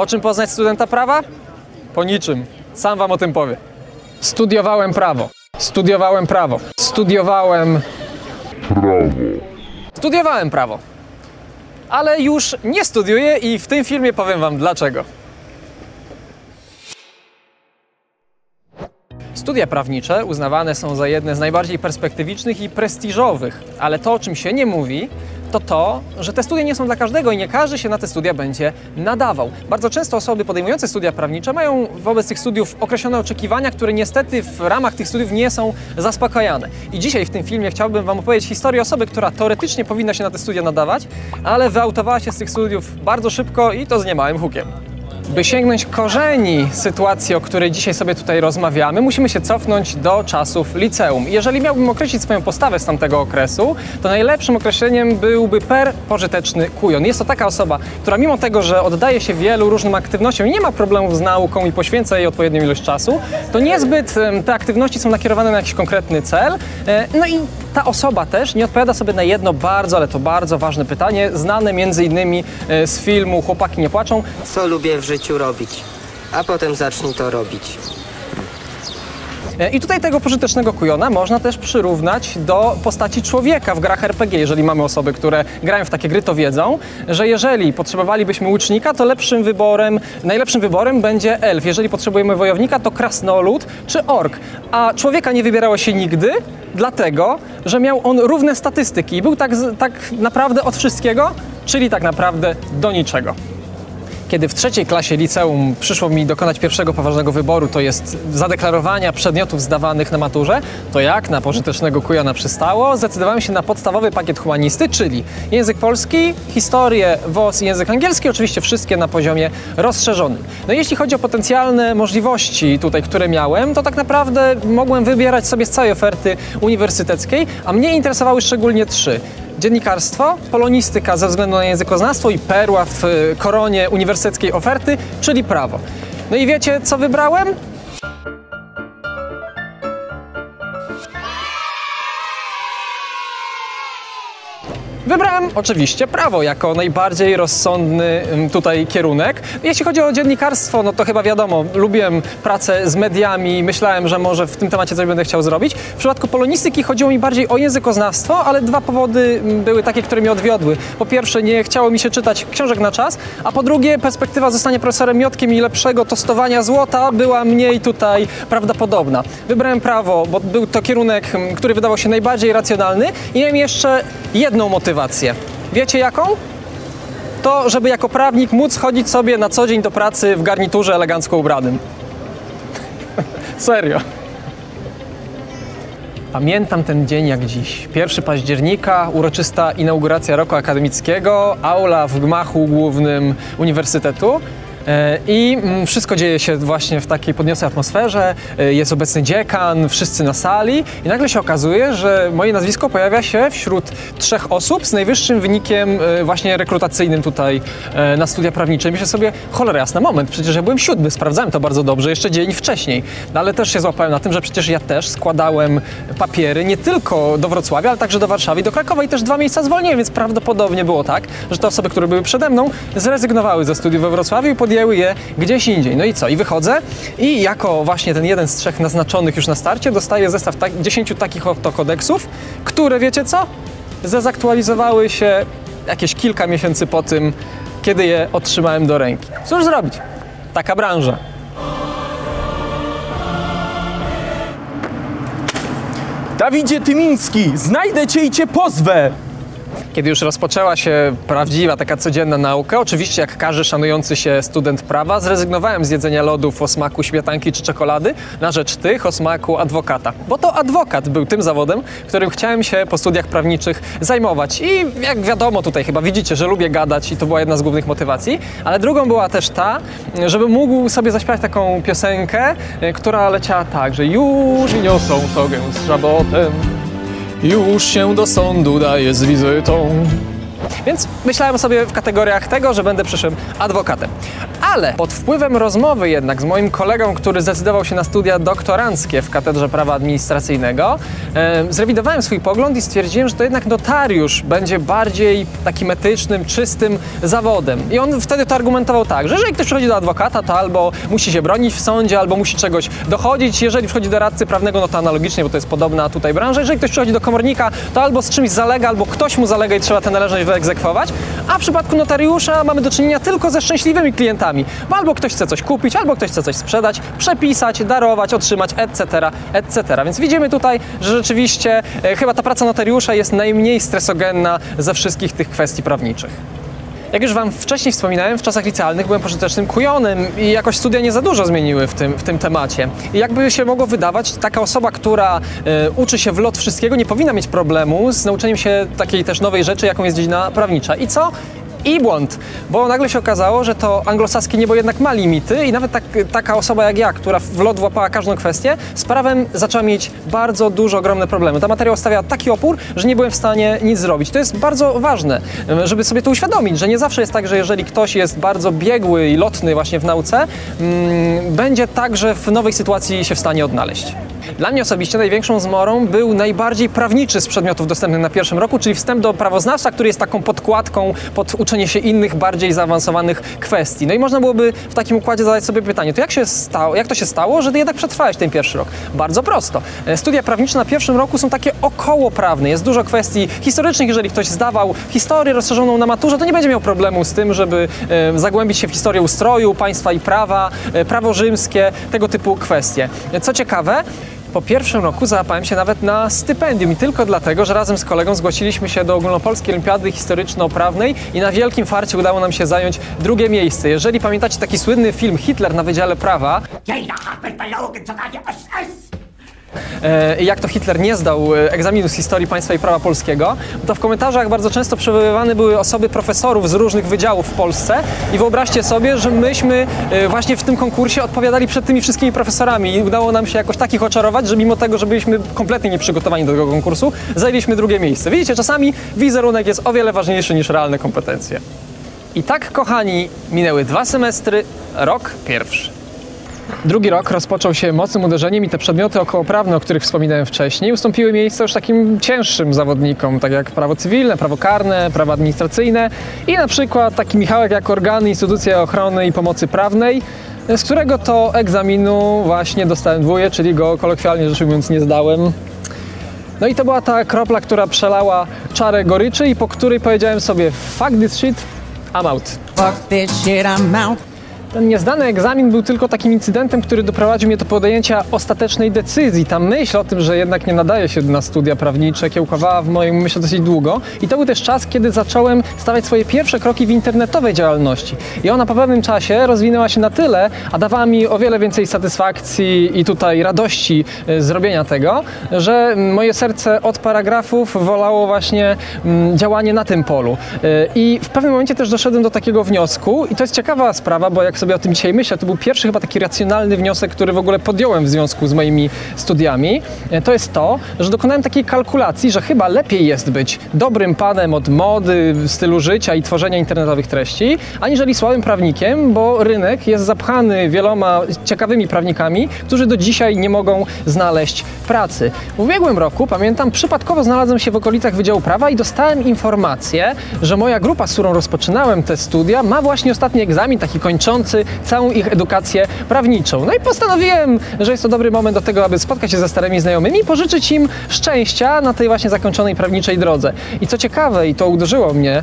Po czym poznać studenta prawa? Po niczym. Sam wam o tym powiem. Studiowałem prawo. Studiowałem prawo. Studiowałem. Prawo. Studiowałem prawo. Ale już nie studiuję i w tym filmie powiem wam dlaczego. Studia prawnicze uznawane są za jedne z najbardziej perspektywicznych i prestiżowych, ale to, o czym się nie mówi, to to, że te studia nie są dla każdego i nie każdy się na te studia będzie nadawał. Bardzo często osoby podejmujące studia prawnicze mają wobec tych studiów określone oczekiwania, które niestety w ramach tych studiów nie są zaspokajane. I dzisiaj w tym filmie chciałbym Wam opowiedzieć historię osoby, która teoretycznie powinna się na te studia nadawać, ale wyautowała się z tych studiów bardzo szybko i to z niemałym hukiem. By sięgnąć korzeni sytuacji, o której dzisiaj sobie tutaj rozmawiamy, musimy się cofnąć do czasów liceum. Jeżeli miałbym określić swoją postawę z tamtego okresu, to najlepszym określeniem byłby per pożyteczny kujon. Jest to taka osoba, która mimo tego, że oddaje się wielu różnym aktywnościom i nie ma problemów z nauką i poświęca jej odpowiednią ilość czasu, to niezbyt te aktywności są nakierowane na jakiś konkretny cel. E, No i ta osoba też nie odpowiada sobie na jedno bardzo, ale to bardzo ważne pytanie, znane między innymi e, z filmu Chłopaki nie płaczą, co lubię w życiu robić, a potem zacznij to robić. E, I tutaj tego pożytecznego kujona można też przyrównać do postaci człowieka w grach RPG. Jeżeli mamy osoby, które grają w takie gry, to wiedzą, że jeżeli potrzebowalibyśmy łucznika, to lepszym wyborem, najlepszym wyborem będzie elf. Jeżeli potrzebujemy wojownika, to krasnolud czy ork. A człowieka nie wybierało się nigdy, dlatego, że miał on równe statystyki i był tak, tak naprawdę od wszystkiego, czyli tak naprawdę do niczego. Kiedy w trzeciej klasie liceum przyszło mi dokonać pierwszego poważnego wyboru, to jest zadeklarowania przedmiotów zdawanych na maturze, to jak? Na pożytecznego kujona przystało, zdecydowałem się na podstawowy pakiet humanisty, czyli język polski, historię, WOS i język angielski, oczywiście wszystkie na poziomie rozszerzonym. No jeśli chodzi o potencjalne możliwości tutaj, które miałem, to tak naprawdę mogłem wybierać sobie z całej oferty uniwersyteckiej, a mnie interesowały szczególnie trzy dziennikarstwo, polonistyka ze względu na językoznawstwo i perła w y, koronie uniwersyteckiej oferty, czyli prawo. No i wiecie, co wybrałem? Wybrałem oczywiście prawo jako najbardziej rozsądny ym, tutaj kierunek. Jeśli chodzi o dziennikarstwo, no to chyba wiadomo, lubiłem pracę z mediami, myślałem, że może w tym temacie coś będę chciał zrobić. W przypadku polonistyki chodziło mi bardziej o językoznawstwo, ale dwa powody ym, były takie, które mnie odwiodły. Po pierwsze, nie chciało mi się czytać książek na czas, a po drugie, perspektywa zostania profesorem Miotkiem i lepszego tostowania złota była mniej tutaj prawdopodobna. Wybrałem prawo, bo był to kierunek, ym, który wydawał się najbardziej racjonalny i miałem jeszcze jedną motywację. Wiecie jaką? To, żeby jako prawnik móc chodzić sobie na co dzień do pracy w garniturze elegancko ubranym. Serio. Pamiętam ten dzień jak dziś. 1 października, uroczysta inauguracja roku akademickiego, aula w gmachu głównym uniwersytetu. E, I mm, wszystko dzieje się właśnie w takiej podniosłej atmosferze. E, Jest obecny dziekan, wszyscy na sali, i nagle się okazuje, że moje nazwisko pojawia się wśród trzech osób z najwyższym wynikiem e, właśnie rekrutacyjnym tutaj na studia prawnicze. Myślę sobie, cholera jasna, moment, przecież ja byłem siódmy, sprawdzałem to bardzo dobrze, jeszcze dzień wcześniej. No ale też się złapałem na tym, że przecież ja też składałem papiery nie tylko do Wrocławia, ale także do Warszawy do Krakowa i też dwa miejsca zwolniłem, więc prawdopodobnie było tak, że te osoby, które były przede mną, zrezygnowały ze studiów we Wrocławiu i podjęły je gdzieś indziej. No i co? I wychodzę i jako właśnie ten jeden z trzech naznaczonych już na starcie dostaję zestaw tak, 10 takich oto kodeksów, które wiecie co? Zezaktualizowały się jakieś kilka miesięcy po tym, kiedy je otrzymałem do ręki. Cóż zrobić? Taka branża. Dawidzie Tymiński, znajdę cię i cię pozwę! Kiedy już rozpoczęła się prawdziwa, taka codzienna nauka, oczywiście jak każdy szanujący się student prawa, zrezygnowałem z jedzenia lodów o smaku śmietanki czy czekolady na rzecz tych o smaku adwokata. Bo to adwokat był tym zawodem, którym chciałem się po studiach prawniczych zajmować. I jak wiadomo, tutaj chyba widzicie, że lubię gadać i to była jedna z głównych motywacji, ale drugą była też ta, żeby mógł sobie zaśpiewać taką piosenkę, e, która leciała tak, że już niosą togę z szabotem. Już się do sądu daje z wizytą. Więc myślałem sobie w kategoriach tego, że będę przyszłym adwokatem. Ale pod wpływem rozmowy jednak z moim kolegą, który zdecydował się na studia doktoranckie w Katedrze Prawa Administracyjnego, e, zrewidowałem swój pogląd i stwierdziłem, że to jednak notariusz będzie bardziej takim etycznym, czystym zawodem. I on wtedy to argumentował tak, że jeżeli ktoś przychodzi do adwokata, to albo musi się bronić w sądzie, albo musi czegoś dochodzić. Jeżeli przychodzi do radcy prawnego, no to analogicznie, bo to jest podobna tutaj branża. Jeżeli ktoś przychodzi do komornika, to albo z czymś zalega, albo ktoś mu zalega i trzeba tę należność wyegzekwować. A w przypadku notariusza mamy do czynienia tylko ze szczęśliwymi klientami, bo albo ktoś chce coś kupić, albo ktoś chce coś sprzedać, przepisać, darować, otrzymać, etc., etc. Więc widzimy tutaj, że rzeczywiście e, chyba ta praca notariusza jest najmniej stresogenna ze wszystkich tych kwestii prawniczych. Jak już Wam wcześniej wspominałem, w czasach licealnych byłem pożytecznym kujonem i jakoś studia nie za dużo zmieniły w tym, w tym temacie. I jakby się mogło wydawać, taka osoba, która e, uczy się w lot wszystkiego, nie powinna mieć problemu z nauczeniem się takiej też nowej rzeczy, jaką jest dziedzina prawnicza. I co? I błąd, bo nagle się okazało, że to anglosaskie niebo jednak ma limity i nawet tak, taka osoba jak ja, która w lot włapała każdą kwestię, z prawem zaczęła mieć bardzo dużo, ogromne problemy. Ta materia stawia taki opór, że nie byłem w stanie nic zrobić. To jest bardzo ważne, żeby sobie to uświadomić, że nie zawsze jest tak, że jeżeli ktoś jest bardzo biegły i lotny właśnie w nauce, mm, będzie także w nowej sytuacji się w stanie odnaleźć. Dla mnie osobiście największą zmorą był najbardziej prawniczy z przedmiotów dostępnych na pierwszym roku, czyli wstęp do prawoznawstwa, który jest taką podkładką pod uczenie się innych, bardziej zaawansowanych kwestii. No i można byłoby w takim układzie zadać sobie pytanie, to jak, się stało, jak to się stało, że ty jednak przetrwałeś ten pierwszy rok? Bardzo prosto. E, Studia prawnicze na pierwszym roku są takie około prawne. Jest dużo kwestii historycznych. Jeżeli ktoś zdawał historię rozszerzoną na maturze, to nie będzie miał problemu z tym, żeby e, zagłębić się w historię ustroju, państwa i prawa, e, prawo rzymskie, tego typu kwestie. Co ciekawe, po pierwszym roku załapałem się nawet na stypendium i tylko dlatego, że razem z kolegą zgłosiliśmy się do Ogólnopolskiej Olimpiady Historyczno-Prawnej i na wielkim farcie udało nam się zająć drugie miejsce. Jeżeli pamiętacie taki słynny film Hitler na Wydziale Prawa, jak to Hitler nie zdał e, egzaminu z historii państwa i prawa polskiego, to w komentarzach bardzo często przywoływane były osoby profesorów z różnych wydziałów w Polsce i wyobraźcie sobie, że myśmy e, właśnie w tym konkursie odpowiadali przed tymi wszystkimi profesorami i udało nam się jakoś takich oczarować, że mimo tego, że byliśmy kompletnie nieprzygotowani do tego konkursu, zajęliśmy drugie miejsce. Widzicie, czasami wizerunek jest o wiele ważniejszy niż realne kompetencje. I tak, kochani, minęły dwa semestry, rok pierwszy. Drugi rok rozpoczął się mocnym uderzeniem i te przedmioty okołoprawne, o których wspominałem wcześniej, ustąpiły miejsce już takim cięższym zawodnikom, tak jak prawo cywilne, prawo karne, prawo administracyjne i na przykład taki Michałek jak organy, instytucje ochrony i pomocy prawnej, z którego to egzaminu właśnie dostałem dwóje, czyli go kolokwialnie rzecz ujmując nie zdałem. No i to była ta kropla, która przelała czarę goryczy i po której powiedziałem sobie fuck this shit, I'm out. Fuck this shit, I'm out. Ten niezdany egzamin był tylko takim incydentem, który doprowadził mnie do podjęcia ostatecznej decyzji. Ta myśl o tym, że jednak nie nadaje się na studia prawnicze, kiełkowała w moim umyśle dosyć długo. I to był też czas, kiedy zacząłem stawiać swoje pierwsze kroki w internetowej działalności. I ona po pewnym czasie rozwinęła się na tyle, a dawała mi o wiele więcej satysfakcji i tutaj radości e, z robienia tego, że moje serce od paragrafów wolało właśnie mm, działanie na tym polu. E, I w pewnym momencie też doszedłem do takiego wniosku, i to jest ciekawa sprawa, bo jak sobie o tym dzisiaj myślę, to był pierwszy chyba taki racjonalny wniosek, który w ogóle podjąłem w związku z moimi studiami. E, To jest to, że dokonałem takiej kalkulacji, że chyba lepiej jest być dobrym panem od mody, stylu życia i tworzenia internetowych treści, aniżeli słabym prawnikiem, bo rynek jest zapchany wieloma ciekawymi prawnikami, którzy do dzisiaj nie mogą znaleźć pracy. W ubiegłym roku, pamiętam, przypadkowo znalazłem się w okolicach Wydziału Prawa i dostałem informację, że moja grupa, z którą rozpoczynałem te studia, ma właśnie ostatni egzamin, taki kończący całą ich edukację prawniczą. No i postanowiłem, że jest to dobry moment do tego, aby spotkać się ze starymi znajomymi i pożyczyć im szczęścia na tej właśnie zakończonej prawniczej drodze. I co ciekawe, i to uderzyło mnie,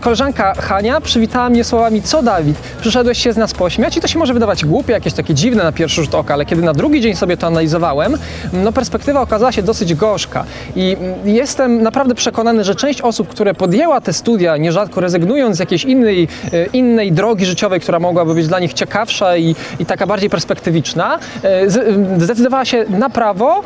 koleżanka Hania przywitała mnie słowami, co Dawid, przyszedłeś się z nas pośmiać i to się może wydawać głupie, jakieś takie dziwne na pierwszy rzut oka, ale kiedy na drugi dzień sobie to analizowałem, no perspektywa okazała się dosyć gorzka i mm, jestem naprawdę przekonany, że część osób, które podjęła te studia, nierzadko rezygnując z jakiejś innej, e, innej drogi życiowej, która mogłaby być dla nich ciekawsza i, i taka bardziej perspektywiczna, e, m, zdecydowała się na prawo,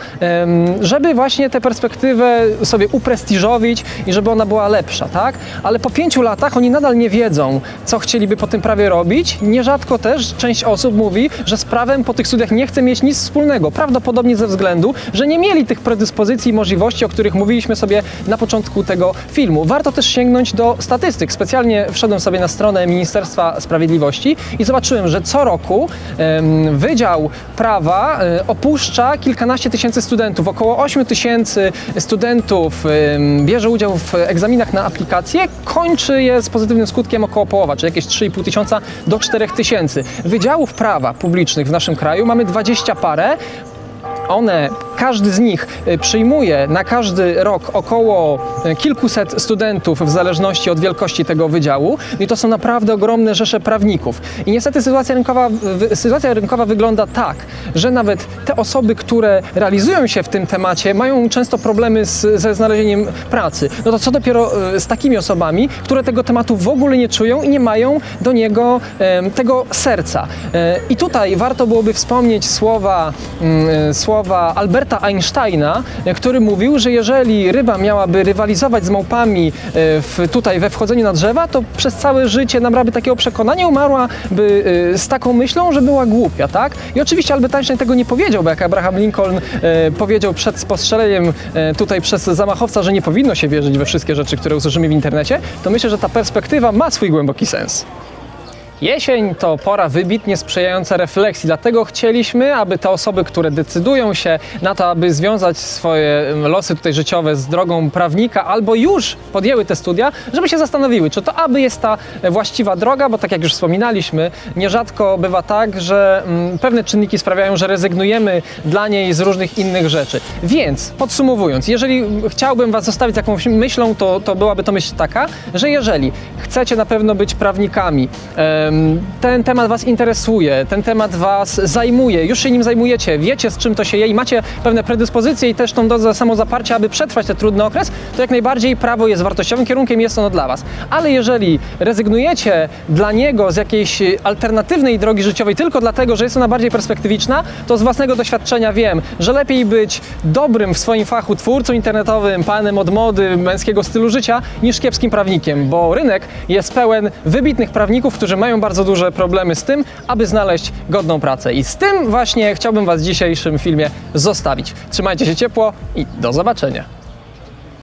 żeby właśnie tę perspektywę sobie uprestiżowić i żeby ona była lepsza, tak? Ale po pięciu latach oni nadal nie wiedzą, co chcieliby po tym prawie robić. Nierzadko też część osób mówi, że z prawem po tych studiach nie chce mieć nic wspólnego. Prawdopodobnie ze względu, że nie mieli tych predyspozycji i możliwości, o których mówiliśmy sobie na początku tego filmu. Warto też sięgnąć do statystyk. Specjalnie wszedłem sobie na stronę Ministerstwa Sprawiedliwości I zobaczyłem, że co roku Wydział Prawa e, opuszcza kilkanaście tysięcy studentów. Około 8 tysięcy studentów bierze udział w egzaminach na aplikację, kończy je z pozytywnym skutkiem około połowa, czyli jakieś 3,5 tysiąca do 4 tysięcy. Wydziałów prawa publicznych w naszym kraju mamy 20 parę. One, każdy z nich y, przyjmuje na każdy rok około y, kilkuset studentów w zależności od wielkości tego wydziału i to są naprawdę ogromne rzesze prawników. I niestety sytuacja rynkowa, sytuacja rynkowa wygląda tak, że nawet te osoby, które realizują się w tym temacie mają często problemy z, ze znalezieniem pracy. No to co dopiero y, z takimi osobami, które tego tematu w ogóle nie czują i nie mają do niego tego serca. E, I tutaj warto byłoby wspomnieć słowa, mm, e, słowa Alberta Einsteina, e, który mówił, że jeżeli ryba miałaby rywalizować z małpami e, w, tutaj we wchodzeniu na drzewa, to przez całe życie nabrałaby takiego przekonania, umarłaby e, z taką myślą, że była głupia, tak? I oczywiście Albert Einstein tego nie powiedział, bo jak Abraham Lincoln e, powiedział przed spostrzeleniem tutaj przez zamachowca, że nie powinno się wierzyć we wszystkie rzeczy, które usłyszymy w internecie, to myślę, że ta perspektywa ma swój głęboki sens. Jesień to pora wybitnie sprzyjająca refleksji, dlatego chcieliśmy, aby te osoby, które decydują się na to, aby związać swoje em, losy tutaj życiowe z drogą prawnika, albo już podjęły te studia, żeby się zastanowiły, czy to aby jest ta e, właściwa droga, bo tak jak już wspominaliśmy, nierzadko bywa tak, że mm, pewne czynniki sprawiają, że rezygnujemy dla niej z różnych innych rzeczy. Więc podsumowując, jeżeli chciałbym Was zostawić jakąś myślą, to, to byłaby to myśl taka, że jeżeli chcecie na pewno być prawnikami, em, ten temat Was interesuje, ten temat Was zajmuje, już się nim zajmujecie, wiecie z czym to się je i macie pewne predyspozycje i też tą dozę samozaparcia, aby przetrwać ten trudny okres, to jak najbardziej prawo jest wartościowym kierunkiem, jest ono dla Was. Ale jeżeli rezygnujecie dla niego z jakiejś alternatywnej drogi życiowej tylko dlatego, że jest ona bardziej perspektywiczna, to z własnego doświadczenia wiem, że lepiej być dobrym w swoim fachu twórcą internetowym, panem od mody, męskiego stylu życia, niż kiepskim prawnikiem, bo rynek jest pełen wybitnych prawników, którzy mają bardzo duże problemy z tym, aby znaleźć godną pracę. I z tym właśnie chciałbym Was w dzisiejszym filmie zostawić. Trzymajcie się ciepło i do zobaczenia.